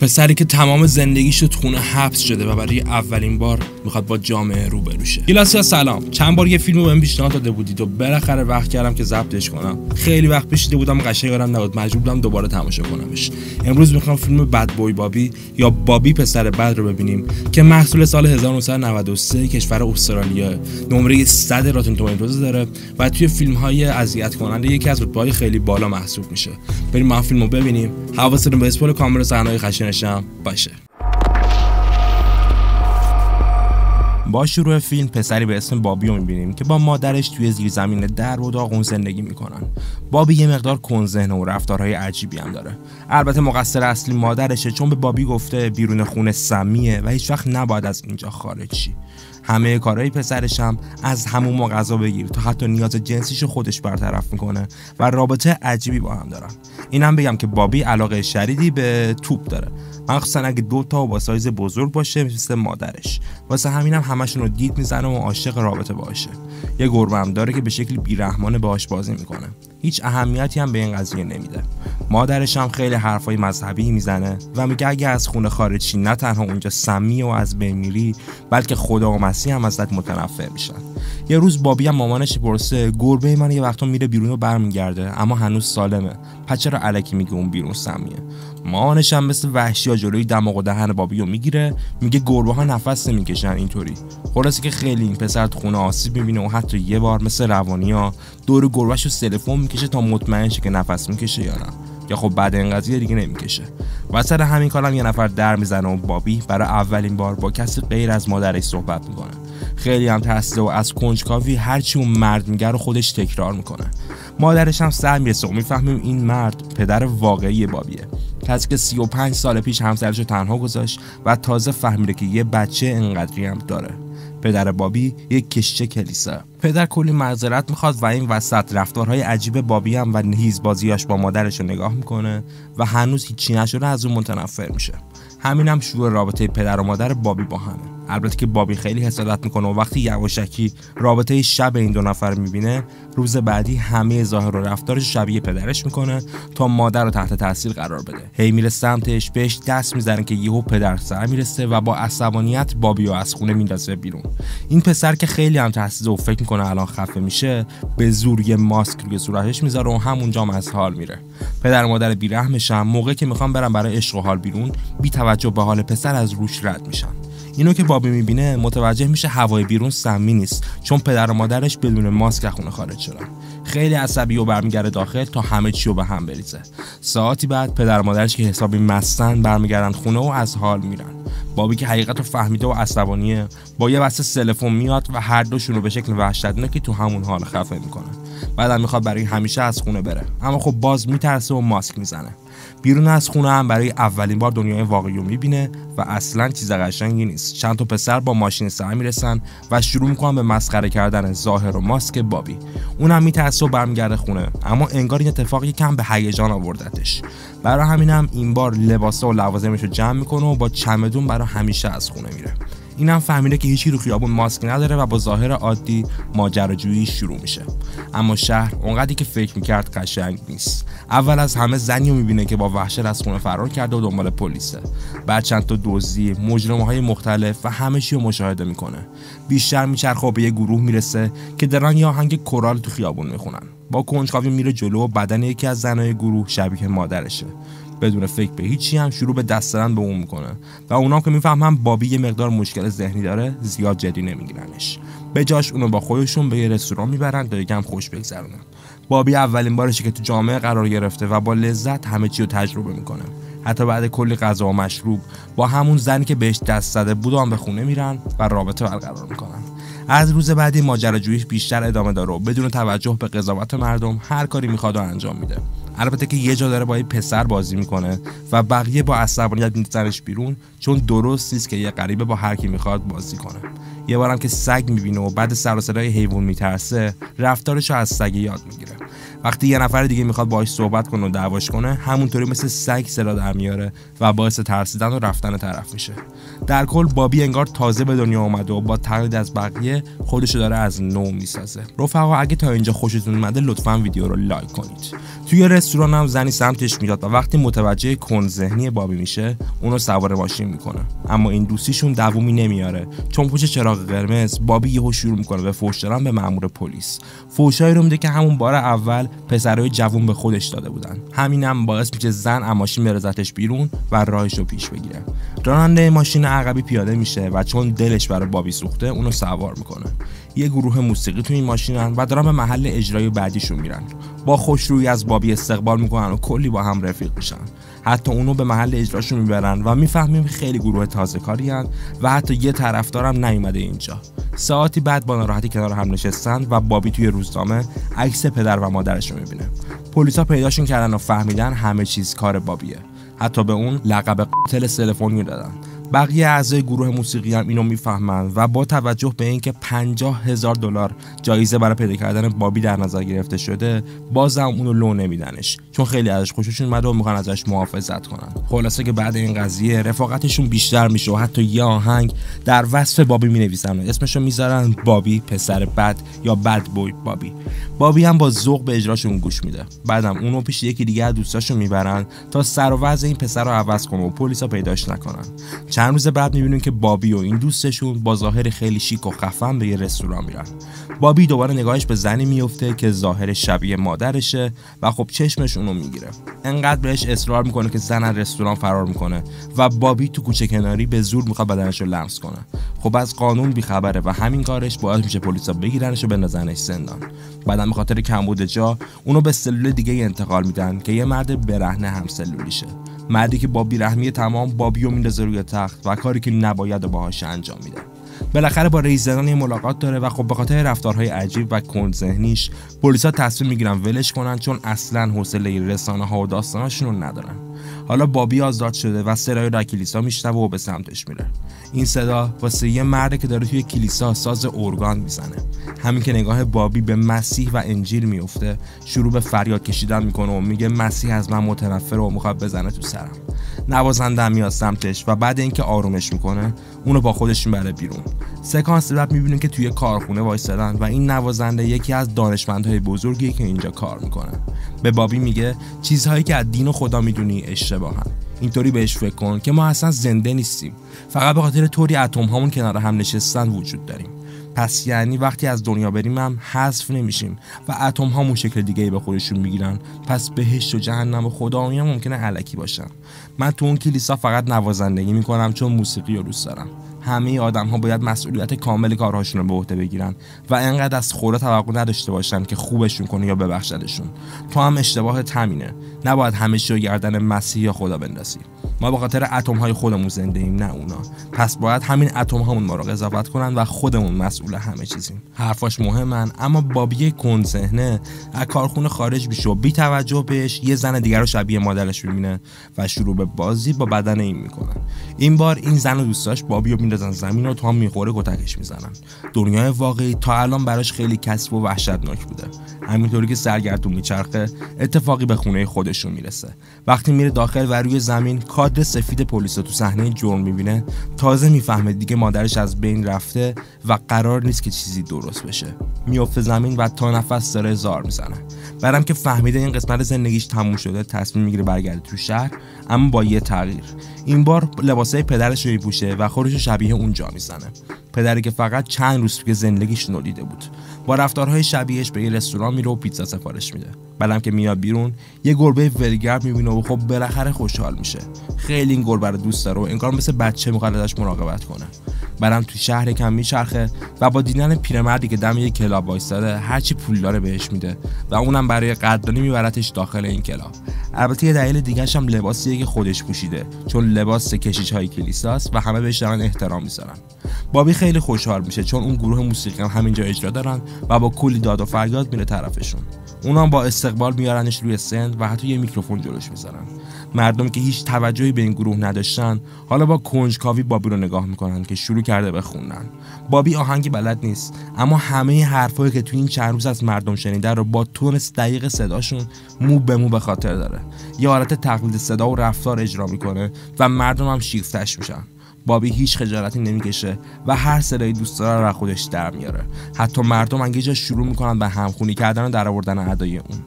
پسری که تمام زندگیش تو خونه حبس شده و برای اولین بار می‌خواد با جامعه روبرو شه گلاسیا سلام. چند بار یه فیلم رو بهم پیشنهاد داده بودید و بالاخره وقت کردم که ضبطش کنم. خیلی وقت پیش دیده بودم قشنگ یادم نبود. مجبور بودم دوباره تماشا کنمش. امروز می‌خوام فیلم بد بوی بابی یا بابی پسر بد رو ببینیم که محصول سال 1993 کشور استرالیا. نمره 100 راتن توماتوز داره و توی فیلم های اذیت کننده یکی از رتبه‌های خیلی بالا محسوب میشه. بریم ما فیلمو ببینیم. حواستون به اسپول کامل صحنه‌های خشنشم باشه. با شروع فیلم پسری به اسم بابی می‌بینیم که با مادرش توی زیر زمین در و داغون زندگی می‌کنن. بابی یه مقدار کنزهنه و رفتارهای عجیبی هم داره. البته مقصر اصلی مادرشه چون به بابی گفته بیرون خونه سمیه و هیچ وقت نباید از اینجا خارج شی. همه کارهای پسرش هم از همون ما غذا بگیر تا حتی نیاز جنسیش خودش برطرف می‌کنه. و رابطه عجیبی با هم دارن. اینم بگم که بابی علاقه شدیدی به توپ داره. مخصوصا اگه دو تا با سایز بزرگ باشه مثل مادرش. واسه همینم هم همشون رو دید می‌زنه و عاشق رابطه باشه. یه گربه هم داره که به شکلی بیرحمانه باهاش بازی می‌کنه. هیچ اهمیتی هم به این قضیه نمیده. مادرش هم خیلی حرفای مذهبی می‌زنه و میگه اگه از خونه خارجی نه تنها اونجا سمی و از بین میری بلکه خدا و مسیح هم ازت متنفر میشن. یه روز بابی هم مامانش پرسه گربه من یه وقتا میره بیرون و برمیگرده اما هنوز سالمه. پس چرا علکی میگه اون بیرون سمیه؟ مامانش هم مثل وحشی ها جلوی دماغ و دهن بابی رو می‌گیره میگه گربه ها نفس نمی‌کشن اینطوری. خلاصه که خیلی این پسر تو خونه آسیب می‌بینه و حتی یه بار مثل روانی ها دور گربهش رو تلفن می‌کشه تا مطمئن شه که نفس می‌کشه یا نه. یا خب بعد این قضیه دیگه نمی‌کشه. وسط همین کارم یه نفر در می‌زنه و بابی برای اولین بار با کسی غیر از مادرش صحبت می‌کنه. خیلی هم ترسیده و از کنجکاوی هرچی اون مرد میگه رو خودش تکرار می‌کنه. مادرش هم سر می‌رسه و می‌فهمیم این مرد پدر واقعی بابیه. کسی که 35 سال پیش همسرش رو تنها گذاشت و تازه فهمیده که یه بچه انقدری هم داره. پدر بابی یک کشچه کلیسا. پدر کلی معذرت می‌خواد و این وسط رفتارهای عجیب بابی هم و نهیز بازیاش با مادرش رو نگاه می‌کنه و هنوز هیچی نشده از اون متنفر میشه. همین هم شروع رابطه پدر و مادر بابی با همه. البته که بابی خیلی حسادت می‌کنه و وقتی یواشکی رابطه شب این دو نفر می‌بینه روز بعدی همه ظاهر و رفتارش شبیه پدرش می‌کنه تا مادر رو تحت تاثیر قرار بده. هی میره سمتش بهش دست می‌زنه که یهو پدر سر می‌رسه و با عصبانیت بابی رو از خونه میندازه بیرون. این پسر که خیلی هم تحصیل و فکر می‌کنه الان خفه میشه به زور یه ماسک روی صورتش می‌ذاره و همونجا از حال میره. پدر مادر بیرحمش هم موقع که می‌خوام برم برای عشق و حال بیرون بی توجه به حال پسر از روش رد میشن. اینو که بابی می‌بینه متوجه میشه هوای بیرون سمی نیست چون پدر و مادرش بدون ماسک خونه خارج شدن. خیلی عصبی و برمیگرده داخل تا همه چی رو به هم بریزه. ساعتی بعد پدر و مادرش که حسابی مستن برمیگردن خونه و از حال میرن. بابی که حقیقت رو فهمیده و عصبانیه با یه بسته سلفون میاد و هر دوشون رو به شکل وحشتناکی تو همون حال خفه می‌کنه بعدم می‌خواد برای همیشه از خونه بره. اما خب باز میترسه و ماسک می‌زنه. بیرون از خونه هم برای اولین بار دنیای واقعی رو می‌بینه و اصلا چیز قشنگی نیست. چند تا پسر با ماشین سر می‌رسن و شروع می‌کنن به مسخره کردن ظاهر و ماسک بابی. اونم میترسه و برمیگرده خونه اما انگار این اتفاق یکم به هیجان آوردتش. برای همینم این بار لباسه و لوازمش رو جمع می‌کنه و با چمدون برای همیشه از خونه میره. اینم فهمیده که هیچی رو خیابون ماسک نداره و با ظاهر عادی ماجراجویی شروع میشه. اما شهر اونقدری که فکر می‌کرد قشنگ نیست. اول از همه زنی رو می‌بینه که با وحشت از خونه فرار کرده و دنبال پلیسه. بعد چند تا دزدی مجرمه مختلف و همه چی رو مشاهده می‌کنه. بیشتر میچرخه و به یه گروه می‌رسه که دارن یه آهنگ کورال تو خیابون می‌خونن. با کنجکاوی میره جلو و بدن یکی از زنای گروه شبیه مادرشه. بدون فکر به هیچی هم شروع به دست زدن به اون می‌کنه. و اونا که می‌فهمن بابی یه مقدار مشکل ذهنی داره زیاد جدی نمیگیرنش. به جاش اونو با خودشون به یه رستوران می‌برن تا یکم خوش بگذرونن. بابی اولین بارشه که تو جامعه قرار گرفته و با لذت همه چی رو تجربه می‌کنه. حتی بعد کلی غذا و مشروب با همون زنی که بهش دست زده بود به خونه میرن و رابطه برقرار می‌کنن. از روز بعدی ماجراجویی بیشتر ادامه داره و بدون توجه به قضاوت مردم هر کاری می‌خواد و انجام میده. البته که یه جا داره با یه پسر بازی می‌کنه و بقیه با عصبانیت میزنش بیرون چون درست نیست که یه غریبه با هر کی می‌خواد بازی کنه. یه بارم که سگ می‌بینه و بعد سر و صدای حیوان میترسه رفتارش رو از سگ یاد می‌گیره. وقتی یه نفر دیگه می‌خواد باهاش صحبت کنه و دعواش کنه همونطوری مثل سگ صدا در میاره و باعث ترسیدن و رفتن طرف میشه. در کل بابی انگار تازه به دنیا اومده و با تقلید از بقیه خودشو داره از نو می‌سازه. رفقا اگه تا اینجا خوشتون اومده لطفا ویدیو رو لایک کنید. توی رستوران هم زنی سمتش میاد و وقتی متوجه کن ذهنی بابی میشه اونو سوار ماشین می‌کنه. اما این دوستیشون دوامی نمیاره. چون پشت چراغ قرمز بابی یهو شروع می‌کنه به فوش دادن به مامور پلیس. فوشایی رو میده که همون بار اول پسرای جوون به خودش داده بودن. همینم باعث میشه زن از ماشین برزتش بیرون و راهش رو پیش بگیره. راننده ماشین عقبی پیاده میشه و چون دلش برای بابی سوخته اونو سوار می‌کنه. یه گروه موسیقی تو این ماشینن و دارن به محل اجرای بعدیشون میرن. با خوشرویی از بابی استقبال می‌کنن و کلی با هم رفیق میشن. حتی اونو به محل اجراشون می‌برن و می‌فهمیم خیلی گروه تازه کاری و حتی یه طرفدارم نیومده اینجا. ساعتی بعد با ناراحتی کنار هم نشستن و بابی توی روزنامه عکس پدر و مادرش رو می‌بینه. پلیسا پیداشون کردن و فهمیدن همه چیز کار بابیه. حتی به اون لقب قاتل تلفنی دادن. بقیه اعضای گروه موسیقی هم اینو می‌فهمند و با توجه به اینکه 50 هزار دلار جایزه برای پیدا کردن بابی در نظر گرفته شده بازم اونو لو نمیدنش چون خیلی ازش خوششون اومده و می‌خوان ازش محافظت کنن. خلاصه که بعد این قضیه رفاقتشون بیشتر میشه و حتی یه آهنگ در وصف بابی می‌نویسن. و اسمشو می‌ذارن بابی پسر بد یا بد بوی بابی. بابی هم با ذوق به اجراشون گوش میده. بعدم اونو پیش یکی دیگه از دوستاشون می‌برن تا سر و وضع این پسر رو عوض کنه و پلیسا پیداش نکنن. چند روز بعد می‌بینیم که بابی و این دوستشون با ظاهر خیلی شیک و خفن به یه رستوران میرن. بابی دوباره نگاهش به زنی میفته که ظاهر شبیه مادرشه و خب چشمش اونو می‌گیره. انقدر بهش اصرار می‌کنه که زن از رستوران فرار می‌کنه و بابی تو کوچه کناری به زور می‌خواد بدنش رو لمس کنه. خب از قانون بیخبره و همین کارش باعث میشه پلیسا بگیرنش و بندازنش زندان. بعدم به خاطر کمبود جا اونو به سلول دیگه انتقال میدن که یه مرد برهنه هم سلولیشه. مردی که با بیرحمی تمام بابیو میندازه روی تخت و کاری که نباید باهاش انجام میده. بالاخره با رئیس زدان ملاقات داره و خب به خاطر رفتارهای عجیب و کند ذهنیش پلیسا تصمیم می‌گیرن ولش کنن چون اصلا حوصله رسانه ها و داستاناشون رو ندارن. حالا بابی آزاد شده و سرای را کلیسا میشنوه و به سمتش میره. این صدا واسه یه مرده که داره توی کلیسا ساز ارگان می‌زنه. همین که نگاه بابی به مسیح و انجیل میفته شروع به فریاد کشیدن می‌کنه و میگه مسیح از من متنفر و می‌خواد بزنه تو سرم. نوازنده میاد سمتش و بعد اینکه آرومش می‌کنه اونو با خودش می‌بره بیرون. سکانس بعد می‌بینیم که توی کارخونه وایسادن و این نوازنده یکی از دانشمندهای بزرگی که اینجا کار می‌کنه. به بابی میگه چیزهایی که از دین و خدا می‌دونی اشتباهن. اینطوری بهش فکر کن که ما اصلا زنده نیستیم. فقط به خاطر طوری اتم هامون کنار هم نشستن وجود داریم. پس یعنی وقتی از دنیا بریم هم حذف نمیشیم و اتم همون شکل دیگه به خودشون می‌گیرن. پس بهشت و جهنم و خدا ممکنه علکی باشن. من تو اون کلیسا فقط نوازندگی می‌کنم چون موسیقی رو دوست دارم. همه آدم ها باید مسئولیت کامل کارهاشون رو به عهده بگیرن و انقدر از خدا توقع نداشته باشن که خوبشون کنه یا ببخشدشون تو هم اشتباه تمینه. نباید همه رو گردن مسیح یا خدا بندازی. ما به خاطر اتم های خودمون زنده ایم نه اونا. پس باید همین اتم هامون ما رو قضاوت کنن و خودمون مسئول همه چیزیم. حرفاش مهمن اما بابی کن ذهنه. از کارخونه خارج میشه و بی توجه بهش یه زن دیگر رو شبیه مادرش می‌بینه و شروع به بازی با بدن این می‌کنن این بار این زن و دوستاش بابی رو میندازن زمین و تا می‌خوره کتکش می‌زنن. دنیای واقعی تا الان براش خیلی کسب و وحشتناک بوده. همینطوری که سرگردون میچرخه اتفاقی به خونه خودشون می‌رسه. وقتی میره داخل و روی زمین کادر سفید پلیس تو صحنه جرم می‌بینه تازه می‌فهمه دیگه مادرش از بین رفته و قرار نیست که چیزی درست بشه. میفته زمین و تا نفس داره زار می‌زنه. برم که فهمیده این قسمت زندگیش تموم شده تصمیم می‌گیره برگرده تو شهر اما با یه تغییر. این بار لباسای پدرش رو میپوشه و خودش شبیه اونجا می‌زنه. پدری که فقط چند روز توی زندگیش ندیده بود. با رفتارهای شبیهش به یه رستوران میره و پیتزا سفارش میده. بعدم که میاد بیرون یه گربه ولگرد می‌بینه و خب بالاخره خوشحال میشه. خیلی این گربه رو دوست داره و انگار مثل بچه می‌خواد ازش مراقبت کنه. بعدم تو شهر کم میچرخه و با دیدن پیرمردی که دم یک club وایستاده هرچی پول داره بهش میده و اونم برای قدردانی میبرتش داخل این club. البته یه دلیل دیگه هم لباسیه که خودش پوشیده چون لباس کشیش های کلیساست و همه بهش دارن احترام می‌ذارن. بابی خیلی خوشحال میشه چون اون گروه موسیقی هم همینجا اجرا دارن و با کلی داد و فریاد میره طرفشون. اونا با استقبال میارنش روی سن و حتی یه میکروفون جلوش می‌ذارن. مردم که هیچ توجهی به این گروه نداشتن حالا با کنجکاوی بابی رو نگاه می‌کنن که شروع کرده به خوندن. بابی آهنگی بلد نیست اما همه حرفایی که تو این چند روز از مردم شنیده رو با تون دقیق صداشون مو به مو به خاطر داره. یه حالت تقلید صدا و رفتار اجرا می‌کنه و مردم هم شیفتش میشن. بابی هیچ خجالتی نمی‌کشه و هر صدای دوست داره رو خودش در میاره. حتی مردم انگه جا شروع می‌کنن به همخونی کردن و در آوردن ادای اون.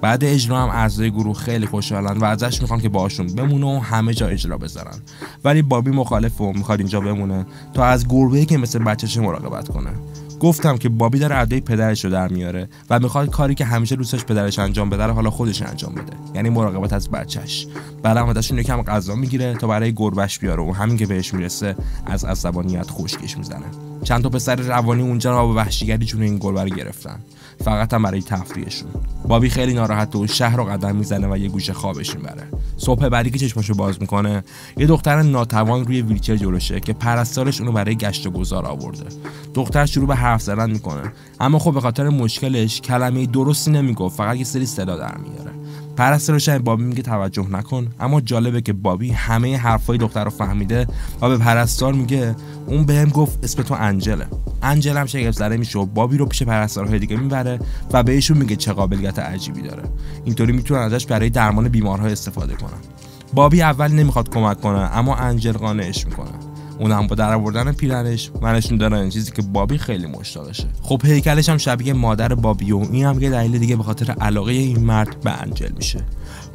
بعد اجرا هم اعضای گروه خیلی خوشحالن و ازش می‌خوان که باشون بمونه و همه جا اجرا بذارن. ولی بابی مخالف و می‌خواد اینجا بمونه تا از گربه که مثل بچهش مراقبت کنه. گفتم که بابی داره ادای پدرش رو در میاره و می‌خواد کاری که همیشه دوستش پدرش انجام بده حالا خودش انجام بده. یعنی مراقبت از بچهش. بعد ازشون یکم غذا می‌گیره تا برای گربش بیاره و همین که بهش می‌رسه از عصبانیت خشکش می‌زنه. چند تا پسر روانی اونجا رو با وحشیگری جون این گربه رو گرفتن. فقط هم برای تفریحشون. بابی خیلی ناراحت و شهر رو قدم می‌زنه و یه گوشه خوابش می‌بره صبح بعدی که چشماشو باز می‌کنه یه دختر ناتوان روی ویلچر جلوشه که پرستارش اونو برای گشت و گذار آورده. دختر شروع به حرف زدن می‌کنه. اما خب به خاطر مشکلش کلمه درستی نمی‌گفت فقط یه سری صدا در میاره. پرستار بابی میگه توجه نکن. اما جالبه که بابی همه حرفای دختر رو فهمیده و به پرستار میگه اون بهم گفت اسم تو انجله. انجل هم شگفت زده میشه و بابی رو پیش پرستارهای دیگه می‌بره و بهشون میگه چه قابلیت عجیبی داره. اینطوری می‌تونن ازش برای درمان بیمارها استفاده کنن. بابی اول نمی‌خواد کمک کنه اما انجل قانعش می‌کنه. اونم با در آوردن پیرنش منشون دارن چیزی که بابی خیلی مشتاقشه خب هیکلش هم شبیه مادر بابی و این هم یه دلیل دیگه به خاطر علاقه این مرد به انجل میشه.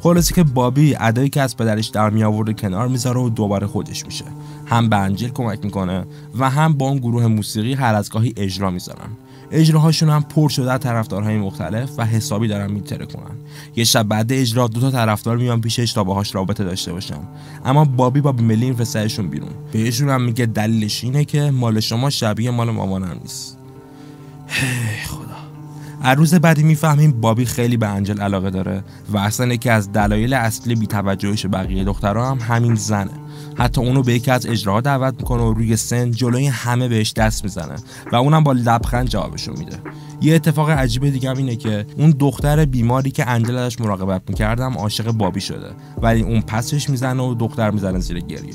خلاصی که بابی ادایی که از پدرش در می آورده کنار می‌ذاره و دوباره خودش میشه. هم به انجل کمک می‌کنه و هم با اون گروه موسیقی هر از گاهی اجرا می‌ذارن. اجراهاشون هم پر شده از طرفدارهای مختلف و حسابی دارن میتره کنن یه شب بعد اجرا دو تا طرفدار میان پیشش تا باهاش رابطه داشته باشن. اما بابی با ملی فرستادشون بیرون. بهشون هم میگه دلیلش اینه که مال شما شبیه مال مامانم نیست. خدا. هر روز بعدی می‌فهمیم بابی خیلی به انجل علاقه داره و اصلا یکی از دلایل اصلی بیتوجهیش بقیه دخترها هم همین زنه. حتی اونو به یکی از اجراها دعوت می‌کنه و روی سن جلوی همه بهش دست می‌زنه و اونم با لبخند جوابشو میده. یه اتفاق عجیب دیگه هم اینه که اون دختر بیماری که انجل ازش مراقبت می‌کردم عاشق بابی شده ولی اون پسش می‌زنه و دختر می‌زنه زیر گریه.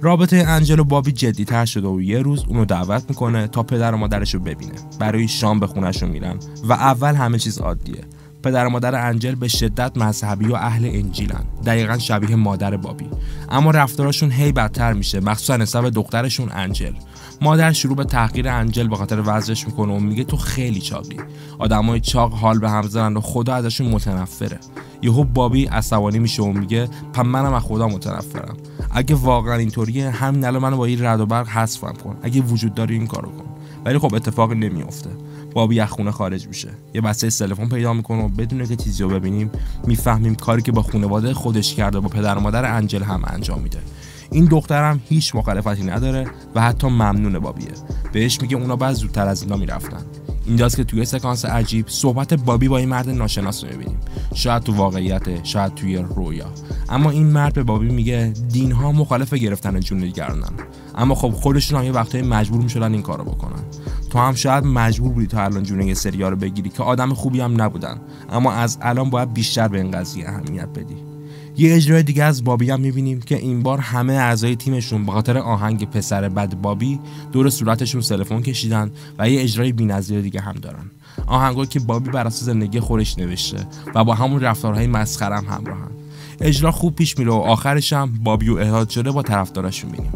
رابطه انجل و بابی جدی تر شده و یه روز اونو دعوت می‌کنه تا پدر و مادرش رو ببینه. برای شام به خونش میرن و اول همه چیز عادیه. پدر و مادر انجل به شدت مذهبی و اهل انجیلن. دقیقا شبیه مادر بابی. اما رفتارشون هی بدتر میشه مخصوصا نسبت دخترشون انجل. مادر شروع به تحقیر انجل به خاطر وضعش می‌کنه و میگه تو خیلی چاقی آدمای چاق حال به هم زنن و خدا ازشون متنفره. یهو بابی عصبانی میشه و میگه پم منم از خدا متنفرم. اگه واقعا اینطوریه همین الان منو با این رد و برق حذفم کن. اگه وجود داری این کارو کن. ولی خب اتفاقی نمیافته. بابی از خونه خارج میشه. یه بسته تلفن پیدا می‌کنه و بدون که چیزی رو ببینیم می‌فهمیم کاری که با خانواده خودش کرده با پدر و مادر انجل هم انجام میده. این دخترم هیچ مخالفتی نداره و حتی ممنون بابیه. بهش میگه اونا بعد زودتر از اینا می‌رفتن. اینجاست که توی سکانس عجیب صحبت بابی با این مرد ناشناس رو می‌بینیم. شاید تو واقعیت شاید توی رویا. اما این مرد به بابی میگه دین ها مخالف گرفتن جون دیگرانن. اما خب خودشون هم یه وقتایی مجبور می‌شدن این کارو بکنن. تو هم شاید مجبور بودی تا الان جون یه سریا رو بگیری که آدم خوبی هم نبودن. اما از الان باید بیشتر به این قضیه اهمیت بدی. یه اجرای دیگه از بابی هم می‌بینیم که این بار همه اعضای تیمشون به خاطر آهنگ پسر بد بابی دور صورتشون سلفون کشیدن و یه اجرای بی‌نظیر دیگه هم دارن. آهنگایی که بابی بر اساس زندگی خورش نوشته و با همون رفتارهای مسخره هم همراهن. اجرا خوب پیش میره و آخرش هم بابی و احاد شده با طرفداراش می‌بینیم.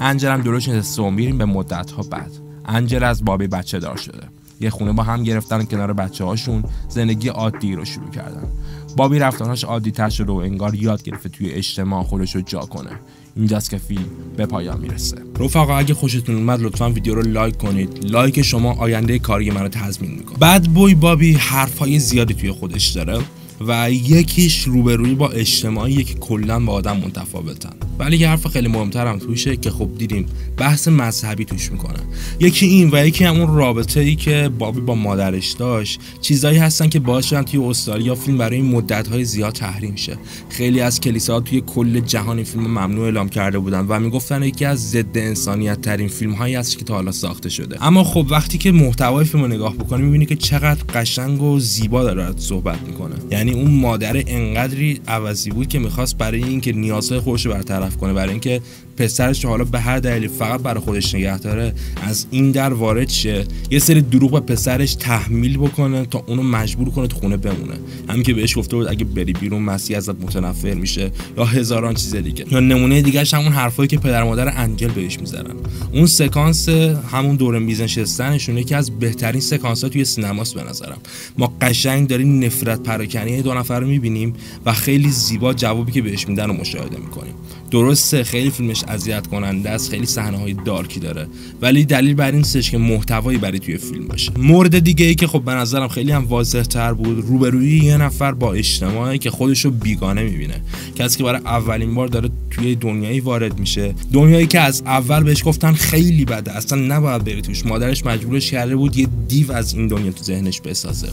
انجل هم درست نشسته و میریم به مدت ها بعد. انجل از بابی بچه دار شده. یه خونه با هم گرفتن کنار بچه هاشون زندگی عادی رو شروع کردن. بابی رفتارهاش عادی تر شده و انگار یاد گرفته توی اجتماع خودش رو جا کنه. اینجاست که فیلم به پایان می‌رسه. رفقا اگه خوشتون اومد لطفا ویدیو رو لایک کنید. لایک شما آینده کاری منو تضمین می‌کنه. بعد بوی بابی حرفای زیادی توی خودش داره و یکیش روبروی با اجتماعی یکی کلا با آدم متفاوتن. ولی یه حرف خیلی مهمتر هم توشه که خب دیدیم بحث مذهبی توش می‌کنه یکی این و یکی هم اون رابطه ای که بابی با مادرش داشت. چیزایی هستن که باعث شدن توی استرالیا فیلم برای مدت های زیاد تحریم شه. خیلی از کلیساها توی کل جهان این فیلم ممنوع اعلام کرده بودن و می‌گفتن یکی از ضد انسانیت ترین فیلم هایی است که تا حالا ساخته شده. اما خب وقتی که محتوای فیلم رو نگاه بکنی می‌بینی که چقدر قشنگ و زیبا داره صحبت می‌کنه. یعنی اون مادر انقدری عوضی بود که می‌خواست برای اینکه نیازهای خودش رو برطرف کنه برای اینکه پسرش حالا به هر دلیلی فقط برای خودش نگه داره از این در وارد شه. یه سری دروغ به پسرش تحمیل بکنه تا اونو مجبور کنه تو خونه بمونه. همین که بهش گفته بود اگه بری بیرون مسیح ازت متنفر میشه یا هزاران چیز دیگه. یا نمونه دیگه همون حرفایی که پدر مادر انجل بهش می‌زنن. اون سکانس همون دور میز نشستنشون یکی از بهترین سکانس ها توی سینماست به نظرم. ما قشنگ داریم نفرت پراکنی دو نفر رو می‌بینیم و خیلی زیبا جوابی که بهش میدن رو مشاهده می‌کنیم. درسته خیلی فیلمش اذیت کننده است خیلی صحنه های دارکی داره. ولی دلیل بر این نیستش که محتوایی برای توی فیلم باشه. مورد دیگه ای که خب به نظرم خیلی هم واضح تر بود روبروی یه نفر با اجتماعی که خودش رو بیگانه می‌بینه. کسی که برای اولین بار داره توی دنیایی وارد میشه. دنیایی که از اول بهش گفتن خیلی بده. اصلا نباید بری توش. مادرش مجبورش کرده بود یه دیو از این دنیا تو ذهنش بسازه.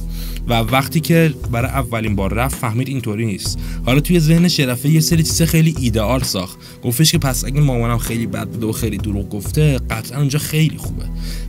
و وقتی که برای اولین بار رفت فهمید اینطوری نیست. حالا توی ذهنش یه یه سری چیز خیلی ایدئال ساخت. گفتش که پس اگه مامانم خیلی بد بوده و خیلی دروغ گفته قطعا اونجا خیلی خوبه.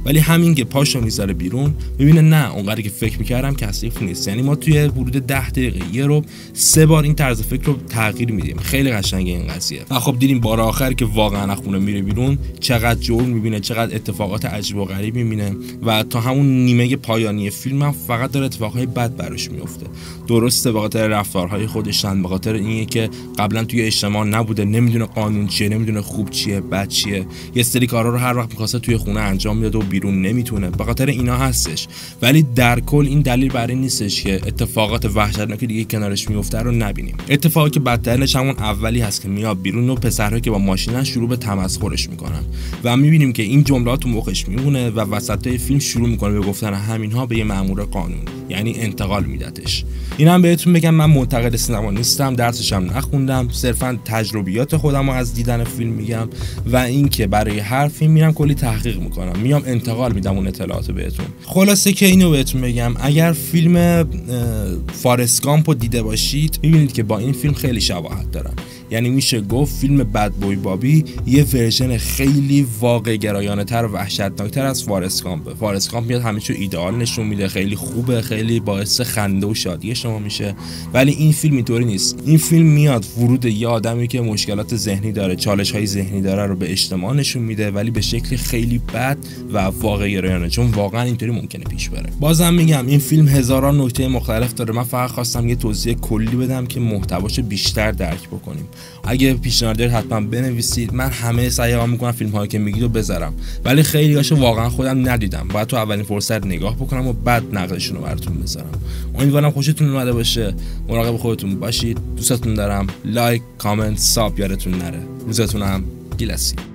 ولی همین که پاشو می‌ذاره بیرون می‌بینه نه اونقدری که فکر می‌کردم کثیف نیست. یعنی ما توی حدود ده دقیقه یه رو سه بار این طرز فکر رو تغییر میدیم. خیلی قشنگه این قضیه. و خب دیدیم بار آخر که واقعا خونه میره بیرون چقدر جرم می‌بینه چقدر اتفاقات عجیب و غریب می‌بینه. و تا همون نیمه پایانی فیلم هم فقط داره اتفاقهای بد براش میفته درسته به خاطر رفتارهای خودشن به خاطر اینه که قبلا توی اجتماع نبوده نمی‌دونه قانون چیه نمی‌دونه خوب چیه بد چیه. یه سری کارا رو هر وقت می‌خواسته توی خونه انجام می‌داد و بیرون نمی‌تونه. به خاطر اینا هستش. ولی در کل این دلیل بر این نیستش که اتفاقات وحشتناک دیگه کنارش میفته رو نبینیم. اتفاقی که بدترینش همون اولی هست که میاد بیرون و پسرها که با ماشینن شروع به تمسخرش می‌کنن. و می‌بینیم که این جملات تو مخش میمونه و وسط فیلم شروع می‌کنه به گفتن همینها به یه مامور قانون یعنی انتقال میدتش. اینم بهتون بگم من منتقد سینما نیستم درسشم نخوندم. صرفا تجربیات خودم رو از دیدن فیلم میگم و اینکه برای هر فیلم میرم کلی تحقیق می‌کنم. میام انتقال میدم اون اطلاعات بهتون. خلاصه که اینو بهتون بگم اگر فیلم Forrest Gump رو دیده باشید می‌بینید که با این فیلم خیلی شباهت دارن. یعنی میشه گفت فیلم Bad Boy Bubby یه version خیلی واقع گرایانه تر و وحشتناکتر از Forrest Gump Forrest Gump میاد همه ایدئال نشون میده خیلی خوبه خیلی باعث خنده و شادی شما میشه. ولی این فیلم اینطوری نیست. این فیلم میاد ورود یه آدمی که مشکلات ذهنی داره چالش های ذهنی داره رو به اجتماع نشون میده ولی به شکل خیلی بد و واقع گرایانه. چون واقعا اینطوری ممکنه پیش بره. بازم میگم این فیلم هزاران نکته مختلف داره. من فقط خواستم یه توضیح کلی بدم که محتواش بیشتر درک بکنیم. اگه پیشنهاد دارید حتما بنویسید. من همه سعی می‌کنم فیلم هایی که میگید رو بذارم. ولی خیلی هاشو واقعا خودم ندیدم. باید تو اولین فرصت نگاه بکنم و بعد نقدشون رو براتون بذارم. امیدوارم خوشتون اومده باشه. مراقب خودتون باشید. دوستتون دارم. لایک کامنت ساب یادتون نره. روزتون هم گیلسی.